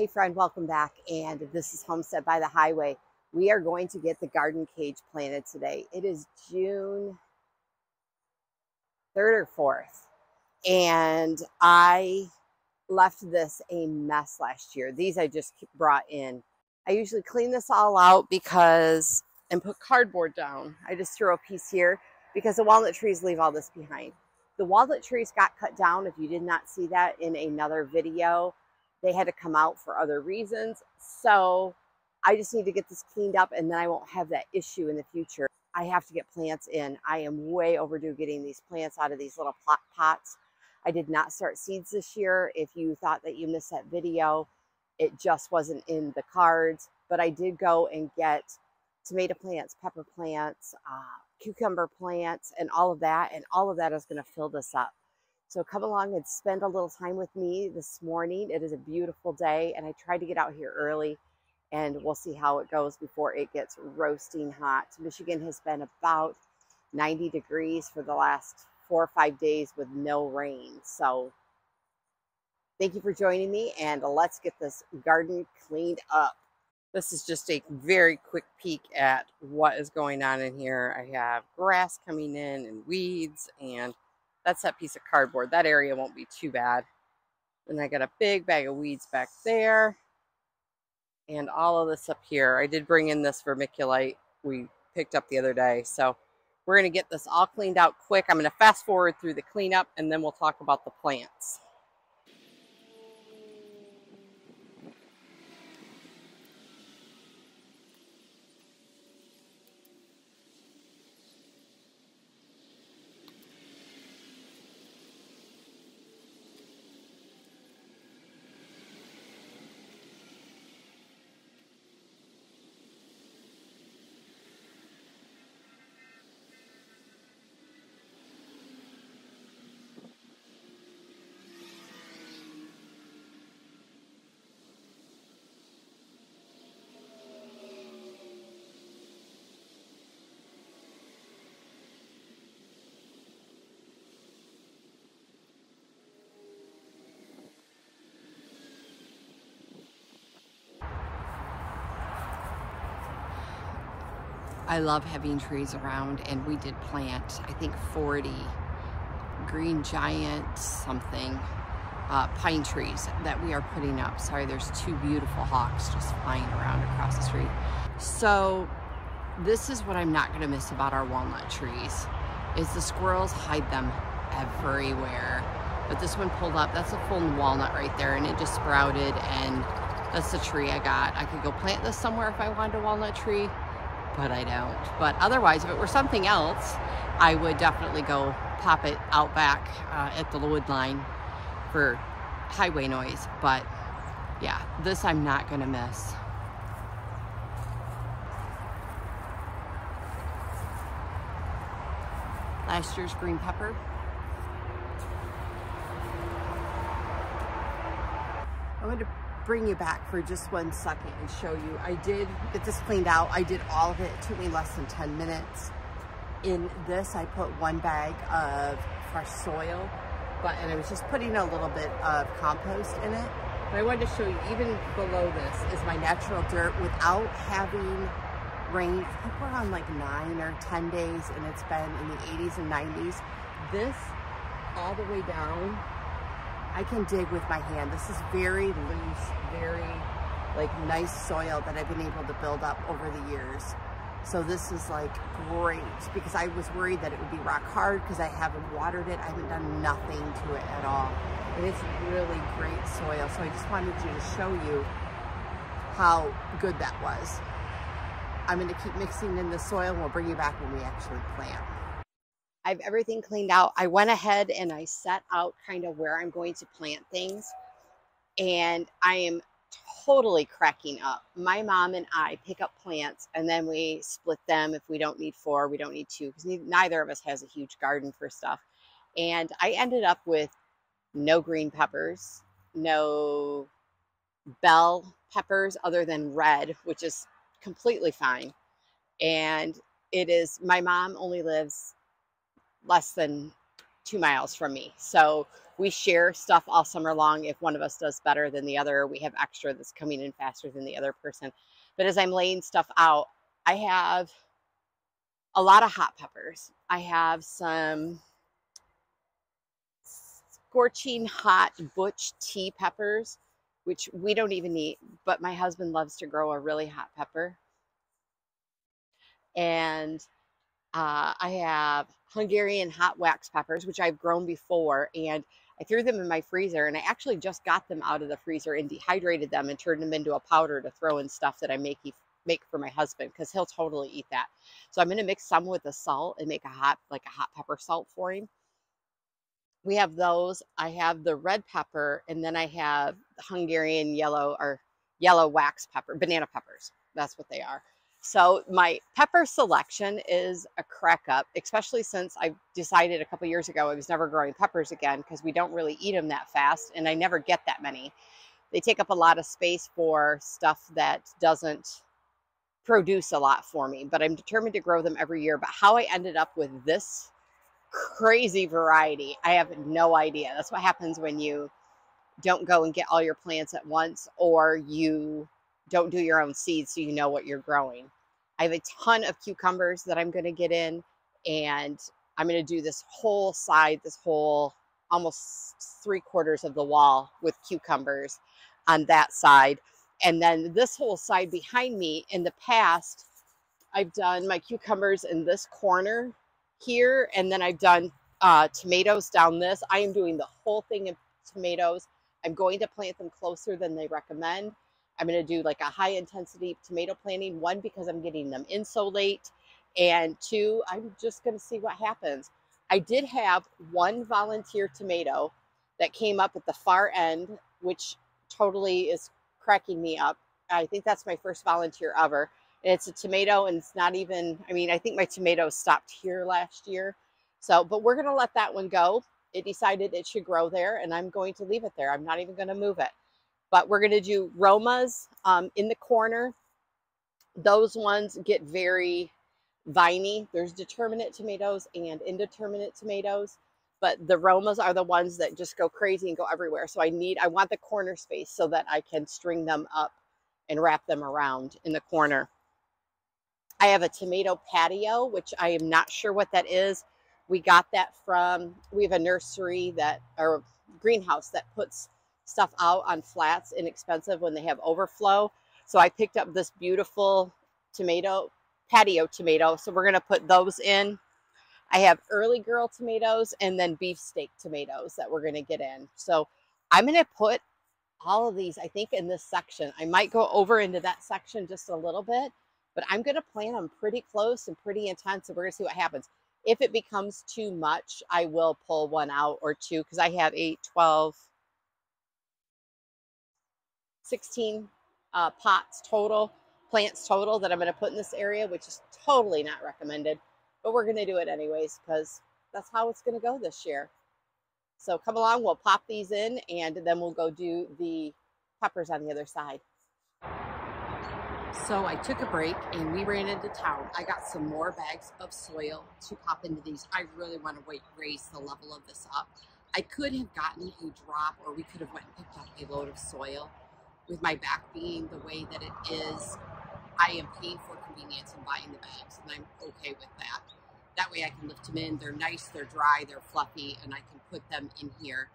Hey friend, welcome back. And this is Homestead by the Highway. We are going to get the garden cage planted today. It is June 3rd or 4th. And I left this a mess last year. These I just brought in. I usually clean this all out because, and put cardboard down. I just throw a piece here because the walnut trees leave all this behind. The walnut trees got cut down. If you did not see that in another video, they had to come out for other reasons. So I just need to get this cleaned up and then I won't have that issue in the future. I have to get plants in. I am way overdue getting these plants out of these little pot pots. I did not start seeds this year. If you thought that you missed that video, it just wasn't in the cards. But I did go and get tomato plants, pepper plants, uh, cucumber plants, and all of that. And all of that is going to fill this up. So come along and spend a little time with me this morning. It is a beautiful day and I tried to get out here early and we'll see how it goes before it gets roasting hot. Michigan has been about 90 degrees for the last four or five days with no rain. So thank you for joining me and let's get this garden cleaned up. This is just a very quick peek at what is going on in here. I have grass coming in and weeds and that's that piece of cardboard. That area won't be too bad. And I got a big bag of weeds back there. And all of this up here. I did bring in this vermiculite we picked up the other day. So we're going to get this all cleaned out quick. I'm going to fast forward through the cleanup and then we'll talk about the plants. I love having trees around and we did plant, I think 40 green giant something uh, pine trees that we are putting up. Sorry, there's two beautiful hawks just flying around across the street. So this is what I'm not gonna miss about our walnut trees is the squirrels hide them everywhere. But this one pulled up, that's a full walnut right there and it just sprouted and that's the tree I got. I could go plant this somewhere if I wanted a walnut tree but I don't. But otherwise, if it were something else, I would definitely go pop it out back uh, at the wood line for highway noise. But yeah, this I'm not gonna miss. Last year's green pepper. I'm going to bring you back for just one second and show you. I did get this cleaned out. I did all of it. It took me less than 10 minutes. In this, I put one bag of fresh soil, but and I was just putting a little bit of compost in it. But I wanted to show you, even below this is my natural dirt without having rain. I think we're on like nine or 10 days and it's been in the 80s and 90s. This all the way down I can dig with my hand. This is very loose, very like nice soil that I've been able to build up over the years. So this is like great because I was worried that it would be rock hard because I haven't watered it. I haven't done nothing to it at all. And it's really great soil. So I just wanted to show you how good that was. I'm gonna keep mixing in the soil and we'll bring you back when we actually plant. I have everything cleaned out. I went ahead and I set out kind of where I'm going to plant things. And I am totally cracking up. My mom and I pick up plants and then we split them if we don't need four, we don't need two, because neither of us has a huge garden for stuff. And I ended up with no green peppers, no bell peppers other than red, which is completely fine. And it is, my mom only lives less than two miles from me. So we share stuff all summer long. If one of us does better than the other, we have extra that's coming in faster than the other person. But as I'm laying stuff out, I have a lot of hot peppers. I have some scorching hot Butch T peppers, which we don't even eat, but my husband loves to grow a really hot pepper. And uh, I have Hungarian hot wax peppers, which I've grown before, and I threw them in my freezer. And I actually just got them out of the freezer and dehydrated them and turned them into a powder to throw in stuff that I make make for my husband because he'll totally eat that. So I'm going to mix some with the salt and make a hot like a hot pepper salt for him. We have those. I have the red pepper, and then I have Hungarian yellow or yellow wax pepper, banana peppers. That's what they are. So my pepper selection is a crack up, especially since I decided a couple years ago I was never growing peppers again because we don't really eat them that fast and I never get that many. They take up a lot of space for stuff that doesn't produce a lot for me, but I'm determined to grow them every year. But how I ended up with this crazy variety, I have no idea. That's what happens when you don't go and get all your plants at once or you don't do your own seeds so you know what you're growing. I have a ton of cucumbers that I'm going to get in and I'm going to do this whole side, this whole almost three quarters of the wall with cucumbers on that side. And then this whole side behind me in the past, I've done my cucumbers in this corner here. And then I've done uh, tomatoes down this. I am doing the whole thing of tomatoes. I'm going to plant them closer than they recommend. I'm going to do like a high intensity tomato planting. One, because I'm getting them in so late. And two, I'm just going to see what happens. I did have one volunteer tomato that came up at the far end, which totally is cracking me up. I think that's my first volunteer ever. And it's a tomato and it's not even, I mean, I think my tomatoes stopped here last year. So, but we're going to let that one go. It decided it should grow there and I'm going to leave it there. I'm not even going to move it but we're going to do Romas um, in the corner. Those ones get very viney. There's determinate tomatoes and indeterminate tomatoes, but the Romas are the ones that just go crazy and go everywhere. So I need, I want the corner space so that I can string them up and wrap them around in the corner. I have a tomato patio, which I am not sure what that is. We got that from, we have a nursery that, or greenhouse that puts stuff out on flats inexpensive when they have overflow. So I picked up this beautiful tomato, patio tomato. So we're going to put those in. I have early girl tomatoes and then beefsteak tomatoes that we're going to get in. So I'm going to put all of these, I think, in this section. I might go over into that section just a little bit, but I'm going to plant them pretty close and pretty intense. And we're going to see what happens. If it becomes too much, I will pull one out or two because I have a 12, 16 uh, pots total, plants total that I'm going to put in this area, which is totally not recommended, but we're going to do it anyways because that's how it's going to go this year. So come along, we'll pop these in and then we'll go do the peppers on the other side. So I took a break and we ran into town. I got some more bags of soil to pop into these. I really want to wait, raise the level of this up. I could have gotten a drop or we could have went and picked up a load of soil with my back being the way that it is, I am paying for convenience and buying the bags, and I'm okay with that. That way I can lift them in. They're nice, they're dry, they're fluffy, and I can put them in here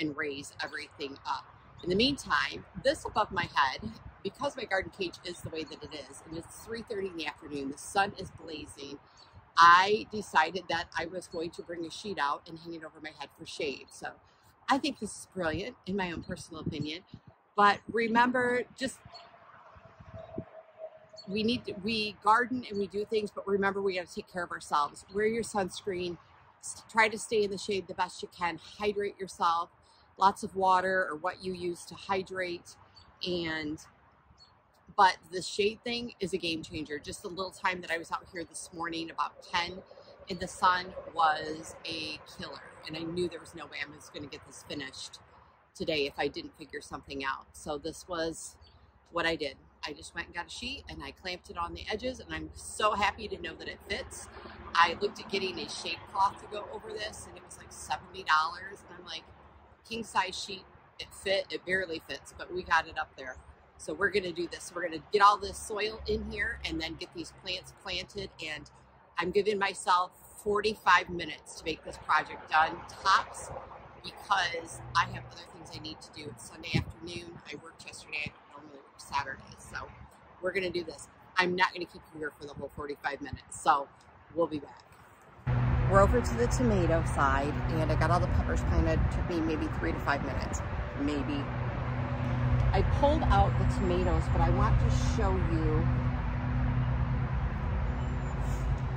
and raise everything up. In the meantime, this above my head, because my garden cage is the way that it is, and it's 3.30 in the afternoon, the sun is blazing, I decided that I was going to bring a sheet out and hang it over my head for shade. So I think this is brilliant, in my own personal opinion. But remember, just we need to, we garden and we do things, but remember we got to take care of ourselves. Wear your sunscreen. Try to stay in the shade the best you can. Hydrate yourself. Lots of water or what you use to hydrate. And but the shade thing is a game changer. Just a little time that I was out here this morning, about 10 in the sun, was a killer. And I knew there was no way I was going to get this finished today if I didn't figure something out. So this was what I did. I just went and got a sheet and I clamped it on the edges and I'm so happy to know that it fits. I looked at getting a shade cloth to go over this and it was like $70 and I'm like, king size sheet, it fit, it barely fits, but we got it up there. So we're gonna do this. We're gonna get all this soil in here and then get these plants planted and I'm giving myself 45 minutes to make this project done tops because I have other things I need to do. It's Sunday afternoon. I worked yesterday. I normally work Saturdays. So we're going to do this. I'm not going to keep you here for the whole 45 minutes. So we'll be back. We're over to the tomato side and I got all the peppers planted. It took me maybe three to five minutes. Maybe. I pulled out the tomatoes, but I want to show you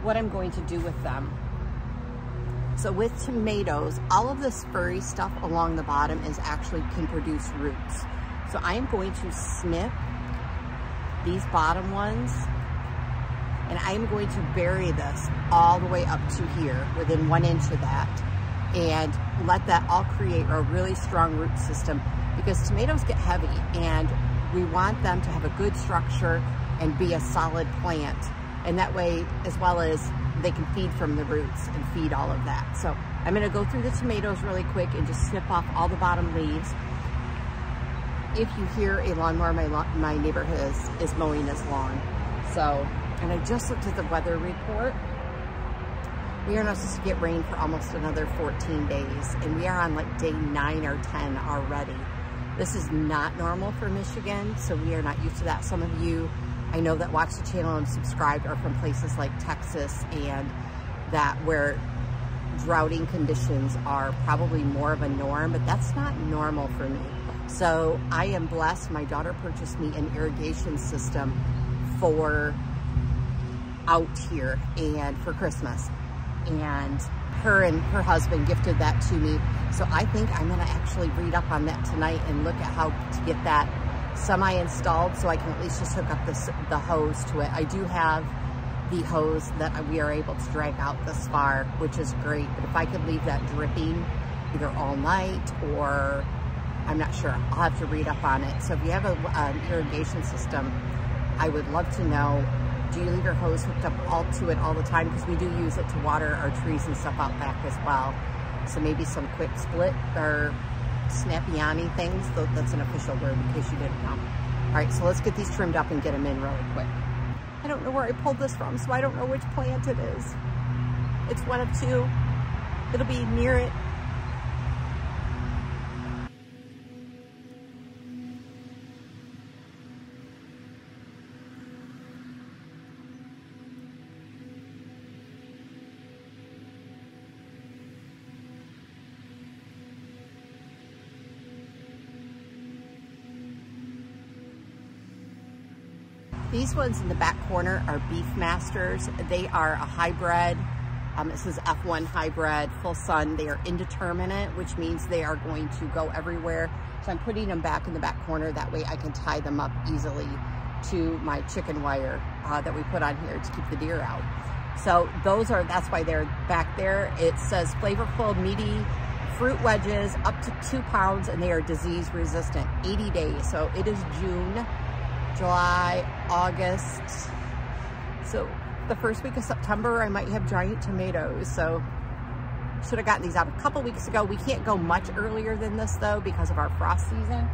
what I'm going to do with them. So with tomatoes, all of this furry stuff along the bottom is actually can produce roots. So I am going to snip these bottom ones and I am going to bury this all the way up to here within one inch of that and let that all create a really strong root system because tomatoes get heavy and we want them to have a good structure and be a solid plant and that way, as well as they can feed from the roots and feed all of that. So I'm gonna go through the tomatoes really quick and just snip off all the bottom leaves. If you hear a lawnmower, my, my neighbor is, is mowing his lawn. So, and I just looked at the weather report. We are not supposed to get rain for almost another 14 days, and we are on like day nine or 10 already. This is not normal for Michigan, so we are not used to that. Some of you I know that watch the channel and subscribed are from places like Texas and that where droughting conditions are probably more of a norm, but that's not normal for me. So I am blessed. My daughter purchased me an irrigation system for out here and for Christmas. And her and her husband gifted that to me. So I think I'm gonna actually read up on that tonight and look at how to get that semi-installed so I can at least just hook up this, the hose to it. I do have the hose that we are able to drag out this far, which is great. But if I could leave that dripping either all night or I'm not sure, I'll have to read up on it. So if you have a, an irrigation system, I would love to know, do you leave your hose hooked up all to it all the time? Because we do use it to water our trees and stuff out back as well. So maybe some quick split or snappy things. That's an official word in case you didn't know. All right, so let's get these trimmed up and get them in really quick. I don't know where I pulled this from, so I don't know which plant it is. It's one of two. It'll be near it These ones in the back corner are Beefmasters. They are a hybrid. Um, it says F1 hybrid, full sun. They are indeterminate, which means they are going to go everywhere. So I'm putting them back in the back corner. That way I can tie them up easily to my chicken wire uh, that we put on here to keep the deer out. So those are, that's why they're back there. It says flavorful, meaty fruit wedges up to two pounds and they are disease resistant, 80 days. So it is June. July, August. So the first week of September, I might have giant tomatoes. So should have gotten these out a couple weeks ago. We can't go much earlier than this though because of our frost season.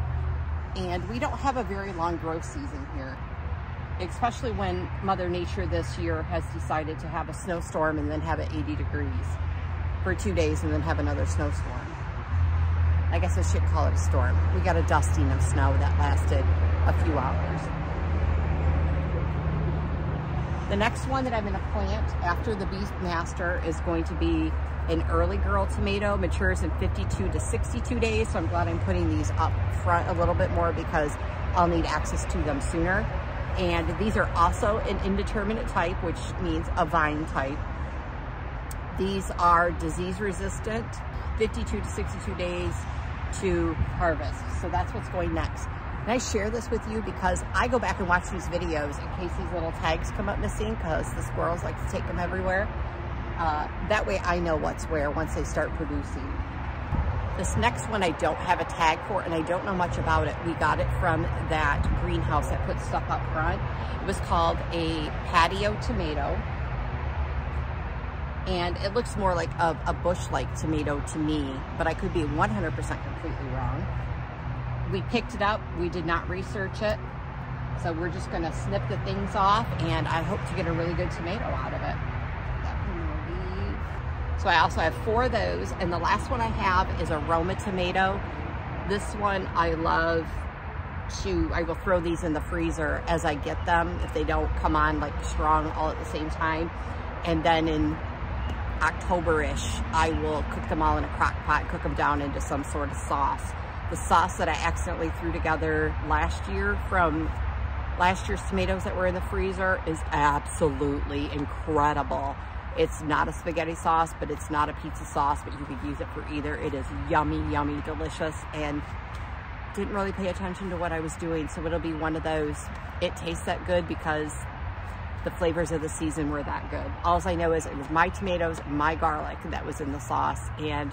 And we don't have a very long growth season here, especially when Mother Nature this year has decided to have a snowstorm and then have it 80 degrees for two days and then have another snowstorm. I guess I shouldn't call it a storm. We got a dusting of snow that lasted a few hours. The next one that I'm to plant after the Beefmaster is going to be an early girl tomato, matures in 52 to 62 days. So I'm glad I'm putting these up front a little bit more because I'll need access to them sooner. And these are also an indeterminate type, which means a vine type. These are disease resistant, 52 to 62 days to harvest. So that's what's going next. And I share this with you because I go back and watch these videos in case these little tags come up missing because the squirrels like to take them everywhere. Uh, that way I know what's where once they start producing. This next one I don't have a tag for and I don't know much about it. We got it from that greenhouse that puts stuff up front. It was called a patio tomato. And it looks more like a, a bush-like tomato to me, but I could be 100% completely wrong. We picked it up. We did not research it. So we're just gonna snip the things off and I hope to get a really good tomato out of it. So I also have four of those. And the last one I have is a Roma tomato. This one I love to, I will throw these in the freezer as I get them if they don't come on like strong all at the same time. And then in October-ish, I will cook them all in a crock pot, cook them down into some sort of sauce. The sauce that I accidentally threw together last year from last year's tomatoes that were in the freezer is absolutely incredible. It's not a spaghetti sauce, but it's not a pizza sauce, but you could use it for either. It is yummy, yummy, delicious, and didn't really pay attention to what I was doing. So it'll be one of those, it tastes that good because the flavors of the season were that good. All I know is it was my tomatoes, my garlic that was in the sauce, and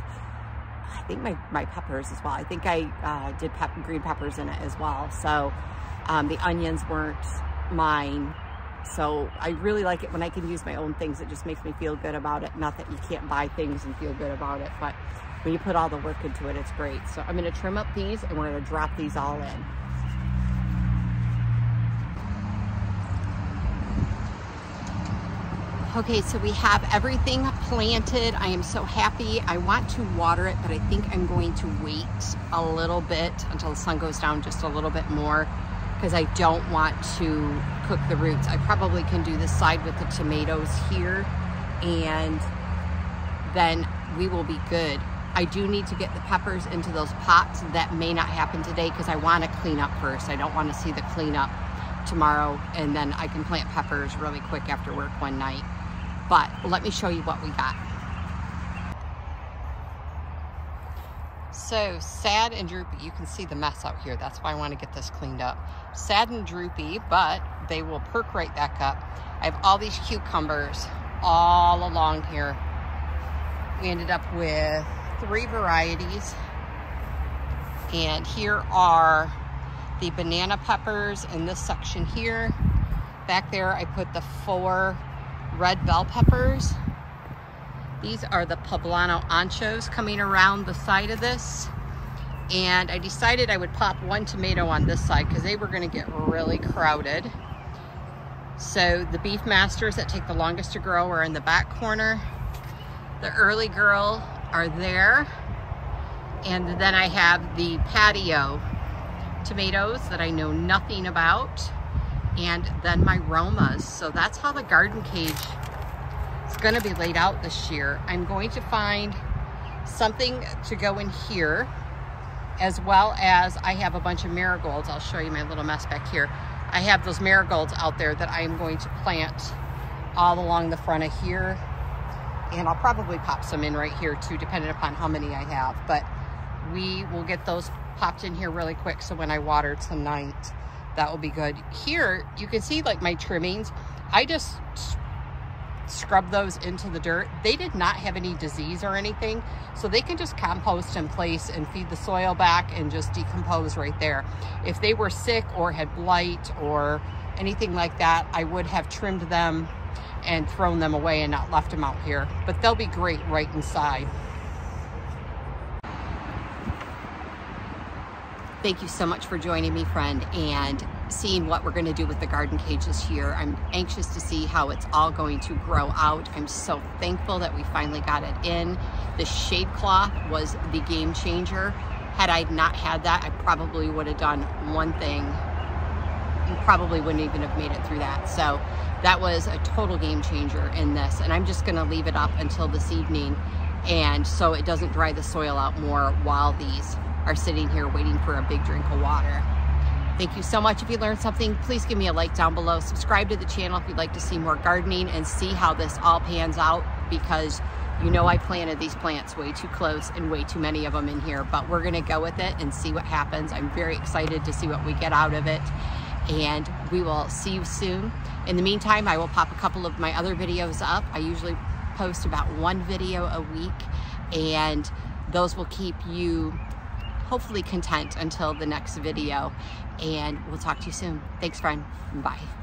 I think my, my peppers as well. I think I uh, did pep green peppers in it as well. So um, the onions weren't mine. So I really like it when I can use my own things. It just makes me feel good about it. Not that you can't buy things and feel good about it, but when you put all the work into it, it's great. So I'm gonna trim up these and we're gonna drop these all in. Okay, so we have everything planted. I am so happy. I want to water it, but I think I'm going to wait a little bit until the sun goes down just a little bit more because I don't want to cook the roots. I probably can do this side with the tomatoes here and then we will be good. I do need to get the peppers into those pots. That may not happen today because I want to clean up first. I don't want to see the cleanup tomorrow and then I can plant peppers really quick after work one night. But let me show you what we got. So sad and droopy, you can see the mess out here. That's why I want to get this cleaned up. Sad and droopy, but they will perk right back up. I have all these cucumbers all along here. We ended up with three varieties. And here are the banana peppers in this section here. Back there, I put the four red bell peppers. These are the poblano anchos coming around the side of this. And I decided I would pop one tomato on this side because they were gonna get really crowded. So the Beefmasters that take the longest to grow are in the back corner. The early girl are there. And then I have the patio tomatoes that I know nothing about. And then my Romas. So that's how the garden cage is going to be laid out this year. I'm going to find something to go in here as well as I have a bunch of marigolds. I'll show you my little mess back here. I have those marigolds out there that I am going to plant all along the front of here. And I'll probably pop some in right here too, depending upon how many I have. But we will get those popped in here really quick. So when I water tonight, that will be good. Here, you can see like my trimmings. I just scrub those into the dirt. They did not have any disease or anything, so they can just compost in place and feed the soil back and just decompose right there. If they were sick or had blight or anything like that, I would have trimmed them and thrown them away and not left them out here. But they'll be great right inside. Thank you so much for joining me, friend. And seeing what we're going to do with the garden cage this year. I'm anxious to see how it's all going to grow out. I'm so thankful that we finally got it in. The shade cloth was the game changer. Had I not had that, I probably would have done one thing and probably wouldn't even have made it through that. So that was a total game changer in this. And I'm just gonna leave it up until this evening and so it doesn't dry the soil out more while these are sitting here waiting for a big drink of water. Thank you so much. If you learned something, please give me a like down below. Subscribe to the channel if you'd like to see more gardening and see how this all pans out because you know I planted these plants way too close and way too many of them in here, but we're gonna go with it and see what happens. I'm very excited to see what we get out of it and we will see you soon. In the meantime, I will pop a couple of my other videos up. I usually post about one video a week and those will keep you hopefully content until the next video. And we'll talk to you soon. Thanks, friend. Bye.